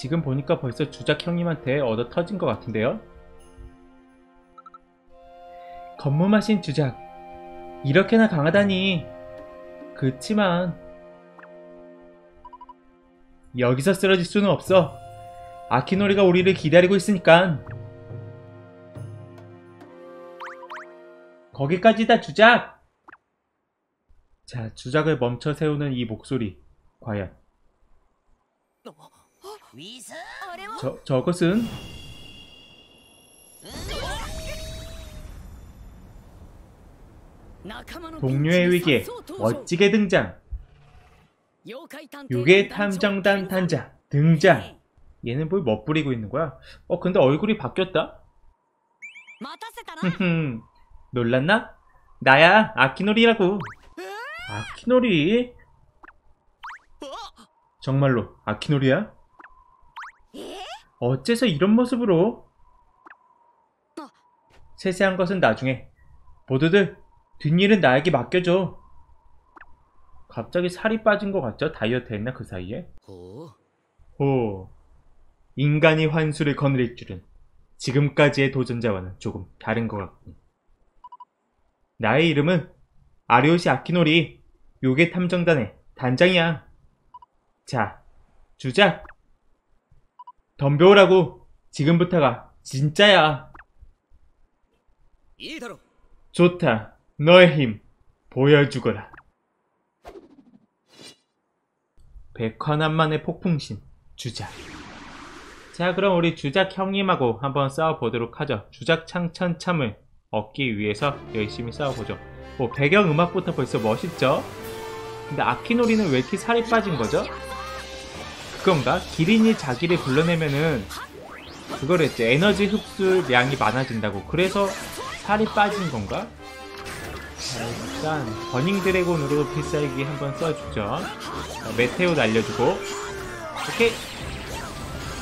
지금 보니까 벌써 주작 형님한테 얻어 터진 것 같은데요? 건무마신 주작 이렇게나 강하다니. 그치만 여기서 쓰러질 수는 없어. 아키노리가 우리를 기다리고 있으니까. 거기까지다 주작! 자, 주작을 멈춰 세우는 이 목소리 과연. 어... 저, 저것은? 동료의 위기에 멋지게 등장. 유괴 탐정단 탄자. 등장. 얘는 뭘 멋부리고 있는 거야? 어 근데 얼굴이 바뀌었다? 놀랐나? 나야 아키노리라고. 아키노리? 정말로 아키노리야? 어째서 이런 모습으로? 세세한 것은 나중에. 모두들, 뒷일은 나에게 맡겨줘. 갑자기 살이 빠진 것 같죠? 다이어트 했나, 그 사이에? ほう 오. 인간이 환수를 거느릴 줄은 지금까지의 도전자와는 조금 다른 것 같군. 나의 이름은 아리오시 아키노리 요괴 탐정단의 단장이야. 자, 주작. 덤벼오라고 지금부터가 진짜야. 좋다. 너의 힘 보여주거라. 백화남만의 폭풍신 주작. 자 그럼 우리 주작 형님하고 한번 싸워보도록 하죠. 주작 창천참을 얻기 위해서 열심히 싸워보죠. 뭐 배경음악부터 벌써 멋있죠? 근데 아키노리는 왜 이렇게 살이 빠진 거죠? 그건가? 기린이 자기를 불러내면은 그걸 했지. 에너지 흡수량이 많아진다고. 그래서 살이 빠진 건가? 자, 일단 버닝 드래곤으로 필살기 한번 써주죠. 자, 메테오 날려주고 오케이.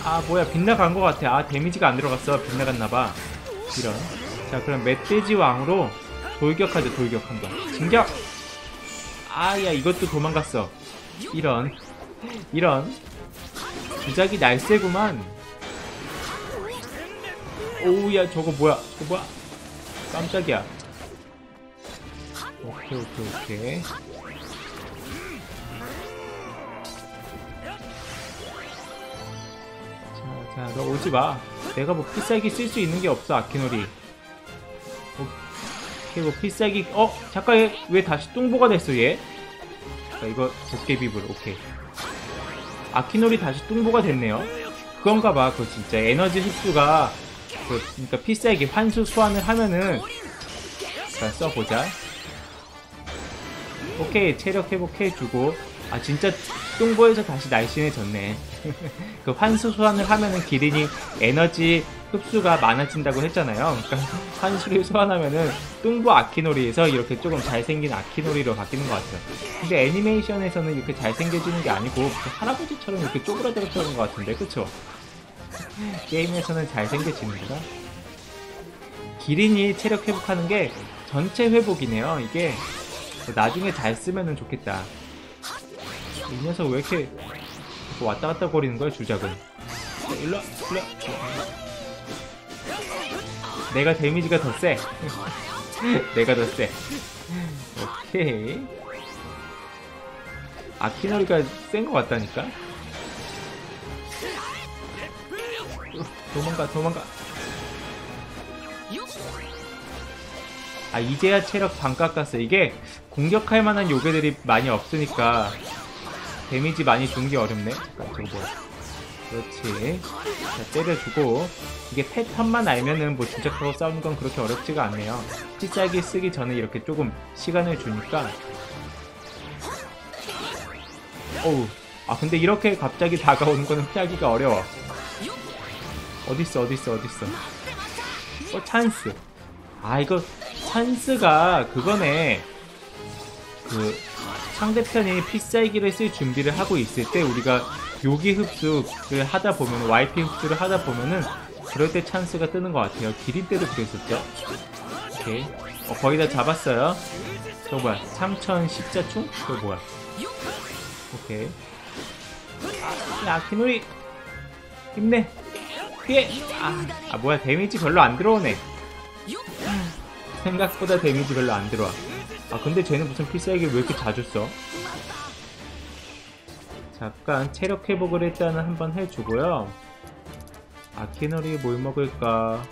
아 뭐야 빗나간 것 같아. 아 데미지가 안 들어갔어. 빗나갔나봐. 이런. 자 그럼 멧돼지 왕으로 돌격하죠. 돌격 한번. 진격. 아야 이것도 도망갔어. 이런. 이런. 주작이 날쌔구만. 오우야 저거 뭐야? 저거 뭐야? 깜짝이야. 오케이 오케이 오케이. 자, 자, 너 오지 마. 내가 뭐 필살기 쓸 수 있는 게 없어, 아키노리. 오케이, 뭐 필살기, 어? 잠깐, 얘왜 다시 뚱보가 됐어, 얘? 자, 이거 도깨비불, 오케이. 아키노리 다시 뚱보가 됐네요. 그건가 봐, 그거 진짜. 에너지 흡수가, 그, 그니까 필살기 환수 소환을 하면은, 자, 써보자. 오케이, 체력 회복해주고. 아, 진짜 뚱보에서 다시 날씬해졌네. 그 환수 소환을 하면은 기린이 에너지 흡수가 많아진다고 했잖아요. 그러니까 환수를 소환하면은 뚱보 아키노리에서 이렇게 조금 잘생긴 아키노리로 바뀌는 것 같아요. 근데 애니메이션에서는 이렇게 잘생겨지는 게 아니고 그 할아버지처럼 이렇게 쪼그라들어지는 것 같은데, 그쵸? 게임에서는 잘생겨지는구나. 기린이 체력 회복하는 게 전체 회복이네요. 이게 나중에 잘 쓰면은 좋겠다. 이 녀석 왜 이렇게 왔다 갔다 거리는 거야 주작은 일로 와, 일로 와. 내가 데미지가 더 세. 내가 더 세. 오케이. 아키노리가 센 것 같다니까? 도망가 도망가. 아 이제야 체력 반 깎았어. 이게 공격할 만한 요괴들이 많이 없으니까 데미지 많이 주는 게 어렵네. 잠깐, 저거 뭐야. 그렇지. 자, 때려주고. 이게 패턴만 알면은 뭐 주작하고 싸우는 건 그렇게 어렵지가 않네요. 필살기 쓰기 전에 이렇게 조금 시간을 주니까. 어우. 아, 근데 이렇게 갑자기 다가오는 거는 피하기가 어려워. 어딨어, 어딨어, 어딨어. 어, 찬스. 아, 이거, 찬스가 그거네. 그, 상대편이 필살기를 쓸 준비를 하고 있을 때 우리가 요기 흡수를 하다 보면 와이핑 흡수를 하다 보면은 그럴 때 찬스가 뜨는 것 같아요. 기린 때도 그랬었죠. 오케이. 어, 거의 다 잡았어요. 저거 뭐야? 삼천 십자충? 저거 뭐야? 오케이. 야, 아키노리! 힘내 피해 아, 아 뭐야 데미지 별로 안 들어오네 생각보다 데미지 별로 안 들어와 아 근데 쟤는 무슨 필살기를 왜 이렇게 자주 써? 잠깐 체력 회복을 일단은 한번 해주고요. 아키노리 뭘 먹을까?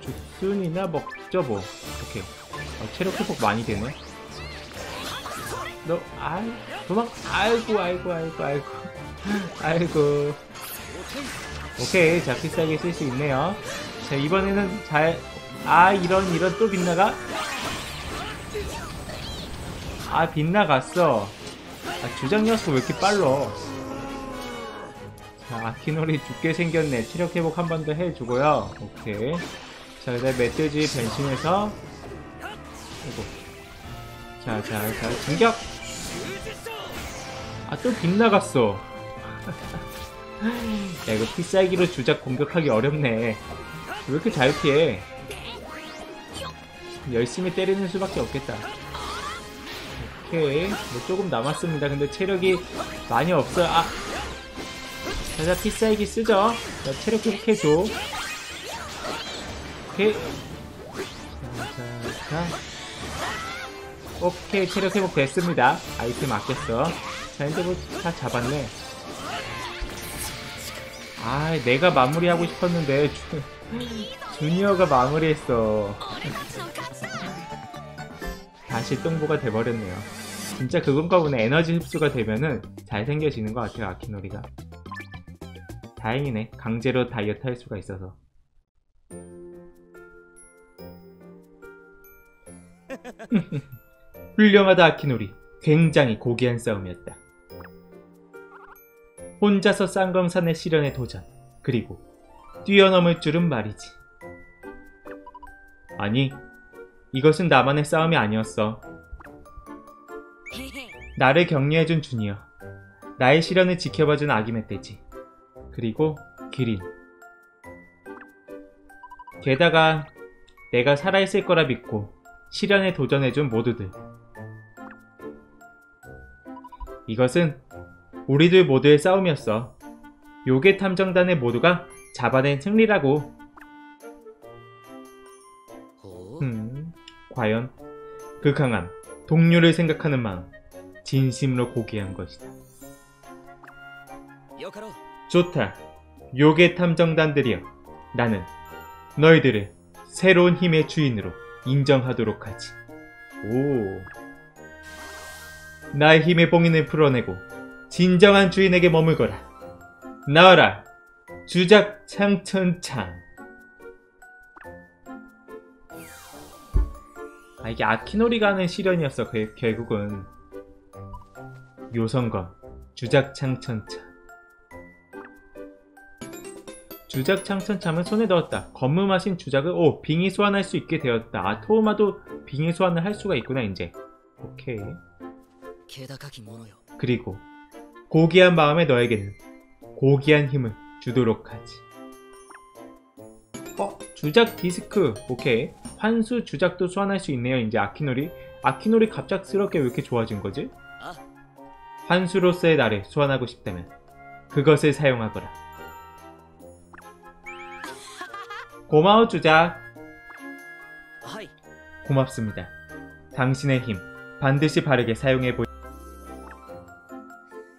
죽순이나 먹죠 뭐 오케이 어, 체력 회복 많이 되네. 너 아이 도망. 아이고 아이고 아이고 아이고. 아이고. 오케이 자 필살기 쓸 수 있네요. 자 이번에는 잘 아 이런 이런 또 빗나가 아 빗나갔어. 아 주장 녀석 왜 이렇게 빨라? 자 아키놀이 죽게 생겼네. 체력 회복 한 번 더 해주고요. 오케이. 자 그다음 멧돼지 변신해서. 아이고. 자자자 진격! 아 또 빗나갔어. 야 이거 필살기로 주작 공격하기 어렵네. 왜 이렇게 잘 피해? 열심히 때리는 수밖에 없겠다 오케이. 뭐 조금 남았습니다. 근데 체력이 많이 없어요. 아. 자자 필살기 쓰죠. 자 체력 회복해줘. 오케이. 자자자. 오케이. 체력 회복 됐습니다. 아이템 아꼈어. 자 이제 뭐 다 잡았네. 아 내가 마무리하고 싶었는데 주, 주니어가 마무리했어. 다시 똥보가 돼버렸네요 진짜 그건가 보네. 에너지 흡수가 되면은 잘생겨지는 것 같아요 아키노리가. 다행이네. 강제로 다이어트 할 수가 있어서. 훌륭하다 아키노리 굉장히 고귀한 싸움이었다. 혼자서 쌍검산의 시련에 도전. 그리고 뛰어넘을 줄은 말이지. 아니 이것은 나만의 싸움이 아니었어 나를 격려해준 주니어 나의 시련을 지켜봐준 아기 멧돼지. 그리고 기린. 게다가 내가 살아있을 거라 믿고 시련에 도전해준 모두들. 이것은 우리들 모두의 싸움이었어. 요괴 탐정단의 모두가 잡아낸 승리라고. 오 음, 과연 그 강함 동료를 생각하는 마음 진심으로 고귀한 것이다. 좋다. 요괴 탐정단들이여. 나는 너희들을 새로운 힘의 주인으로 인정하도록 하지. 오. 나의 힘의 봉인을 풀어내고 진정한 주인에게 머물거라. 나와라. 주작 창천창. 아 이게 아키노리가 하는 시련이었어. 결, 결국은 요성검, 주작 창천차 주작 창천참은 손에 넣었다. 검무마신 주작을 오! 빙의 소환할 수 있게 되었다. 아, 토우마도 빙의 소환을 할 수가 있구나, 이제. 오케이. 그리고 고귀한 마음에 너에게는 고귀한 힘을 주도록 하지. 어? 주작 디스크. 오케이. 환수 주작도 소환할 수 있네요, 이제 아키노리. 아키노리 갑작스럽게 왜 이렇게 좋아진 거지? 환수로서의 나를 소환하고 싶다면 그것을 사용하거라. 고마워 주자. 고맙습니다. 당신의 힘 반드시 바르게 사용해 보이.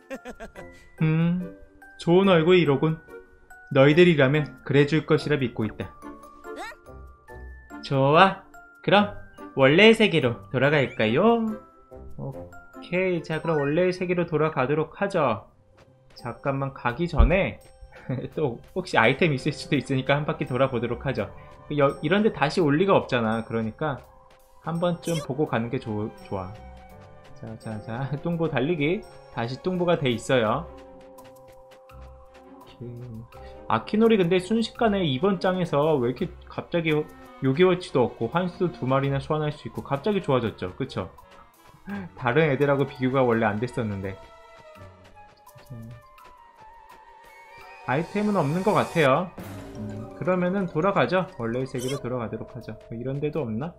음, 좋은 얼굴이로군. 너희들이라면 그래줄 것이라 믿고 있다. 좋아. 그럼 원래의 세계로 돌아갈까요? 어, 오케이. 자, 그럼 원래의 세계로 돌아가도록 하죠. 잠깐만 가기 전에 또 혹시 아이템 있을 수도 있으니까 한 바퀴 돌아보도록 하죠. 여- 이런데 다시 올 리가 없잖아. 그러니까 한 번쯤 보고 가는 게 좋, 좋아. 자, 자, 자. 뚱보 달리기. 다시 뚱보가 돼 있어요. 아키노리 근데 순식간에 이번 장에서 왜 이렇게 갑자기 요기워치도 없고 환수 두 마리나 소환할 수 있고 갑자기 좋아졌죠. 그쵸? 다른 애들하고 비교가 원래 안 됐었는데. 자. 아이템은 없는 것 같아요. 음, 그러면은 돌아가죠. 원래의 세계로 돌아가도록 하죠. 뭐 이런 데도 없나?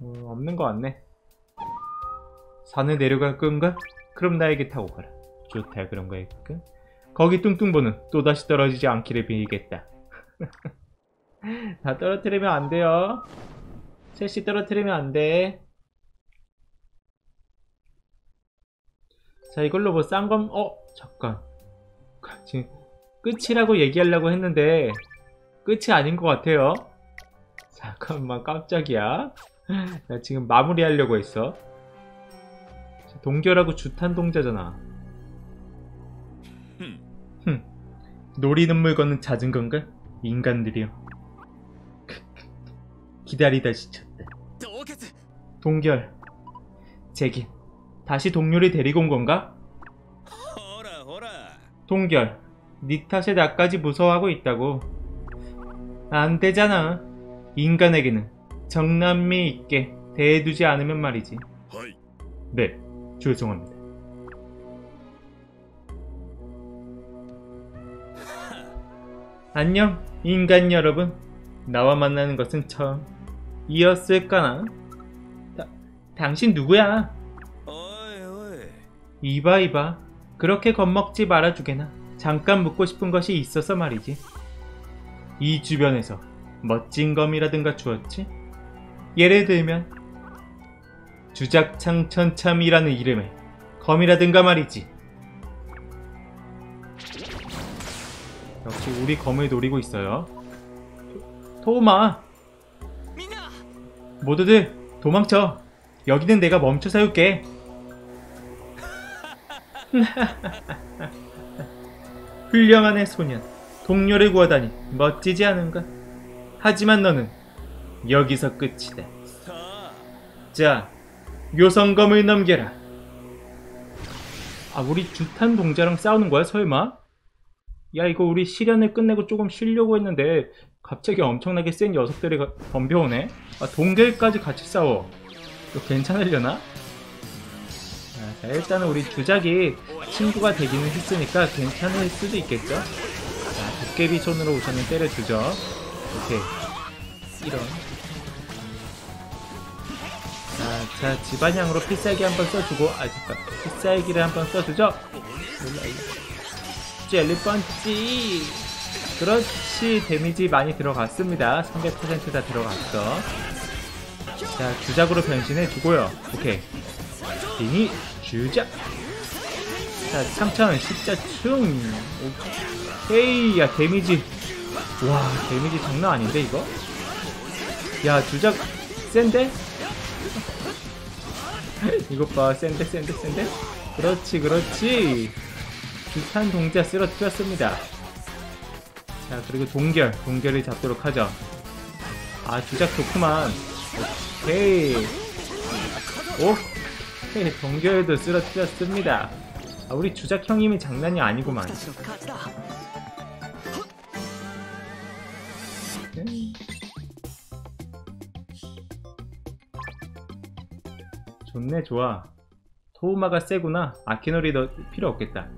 음, 없는 것 같네. 산을 내려갈 건가? 그럼 나에게 타고 가라. 좋다, 그런 거일까? 거기 뚱뚱보는 또다시 떨어지지 않기를 빌겠다. 다 떨어뜨리면 안 돼요. 셋이 떨어뜨리면 안 돼. 자, 이걸로 뭐 싼 건, 어, 잠깐. 지금 끝이라고 얘기하려고 했는데, 끝이 아닌 것 같아요. 잠깐만, 깜짝이야. 나 지금 마무리하려고 했어. 동결하고 주탄 동자잖아. 흠. 노리는 물건은 잦은 건가? 인간들이여. 기다리다 지쳤다. 동결. 제기. 다시 동료를 데리고 온 건가? 동결 니 탓에 나까지 무서워하고 있다고. 안 되잖아. 인간에게는 정남미 있게 대해두지 않으면 말이지. 네 죄송합니다. 안녕 인간 여러분. 나와 만나는 것은 처음 이었을까나? 다, 당신 누구야? 이봐 이봐. 그렇게 겁먹지 말아주게나. 잠깐 묻고 싶은 것이 있어서 말이지. 이 주변에서 멋진 검이라든가 주었지? 예를 들면 주작창 천참이라는 이름의 검이라든가 말이지. 역시 우리 검을 노리고 있어요. 토마! 모두들 도망쳐. 여기는 내가 멈춰 세울게. 훌륭한 애 소년. 동료를 구하다니 멋지지 않은가? 하지만 너는 여기서 끝이다. 자, 묘성검을 넘겨라. 아, 우리 주탄 동자랑 싸우는 거야, 설마? 야, 이거 우리 시련을 끝내고 조금 쉬려고 했는데 갑자기 엄청나게 센 녀석들이 가- 덤벼오네. 아, 동결까지 같이 싸워. 이거 괜찮으려나? 아, 자, 일단은 우리 주작이 친구가 되기는 했으니까 괜찮을 수도 있겠죠? 자, 도깨비 손으로 우선은 때려주죠. 오케이. 이런. 자, 자, 지바냥으로 필살기 한번 써주고, 아, 잠깐. 필살기를 한번 써주죠. 젤리 펀치. 그렇지. 데미지 많이 들어갔습니다. 300%다 들어갔어. 자, 주작으로 변신해 주고요. 오케이. 빙의 주작. 자, 3차는 십자 충. 오케이. 야, 데미지. 와, 데미지 장난 아닌데, 이거? 야, 주작 센데? 이것 봐, 센데, 센데, 센데? 그렇지, 그렇지. 비슷한 동자 쓰러뜨렸습니다. 자, 그리고 동결, 동결을 잡도록 하죠. 아, 주작 좋구만. 오케이. 오 동교에도 쓰러뜨렸습니다. 아, 우리 주작 형님이 장난이 아니구만. 음. 좋네 좋아. 토우마가 세구나. 아키노리도 필요 없겠다.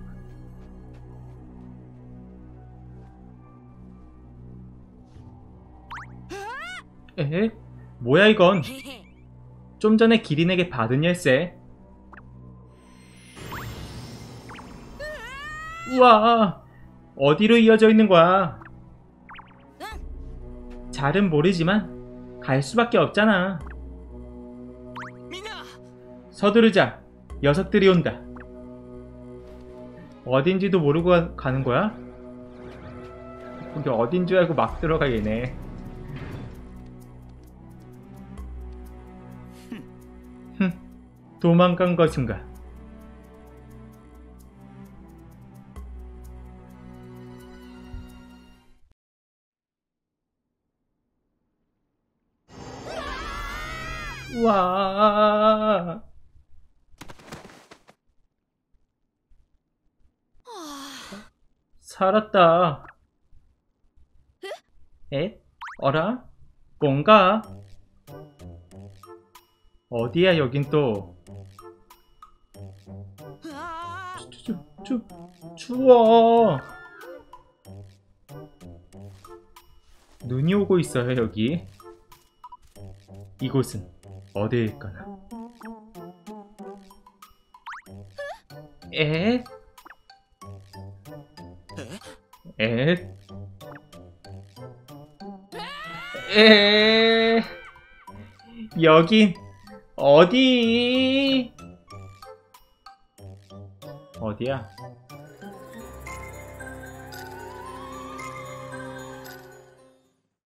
에헤? 뭐야 이건? 좀 전에 기린에게 받은 열쇠. 우와 어디로 이어져 있는 거야? 잘은 모르지만 갈 수밖에 없잖아. 서두르자. 녀석들이 온다. 어딘지도 모르고 가는 거야? 거기 어딘 줄 알고 막 들어가 얘네. 도망간 것인가? 와. 살았다. 에? 어라? 뭔가? 어디야 여긴 또? 추, 추, 추워. 눈이 오고 있어요 여기. 이곳은 어디일까나? 에? 에? 에? 여긴 어디? 어디야?